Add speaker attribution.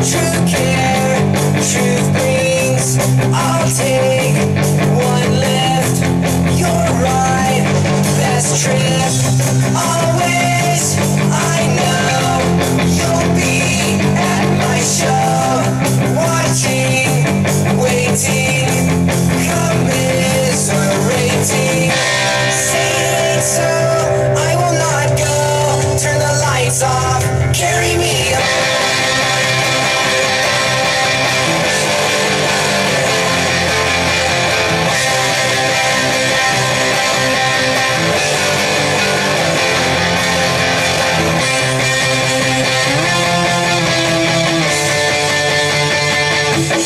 Speaker 1: True care, truth brings all tears.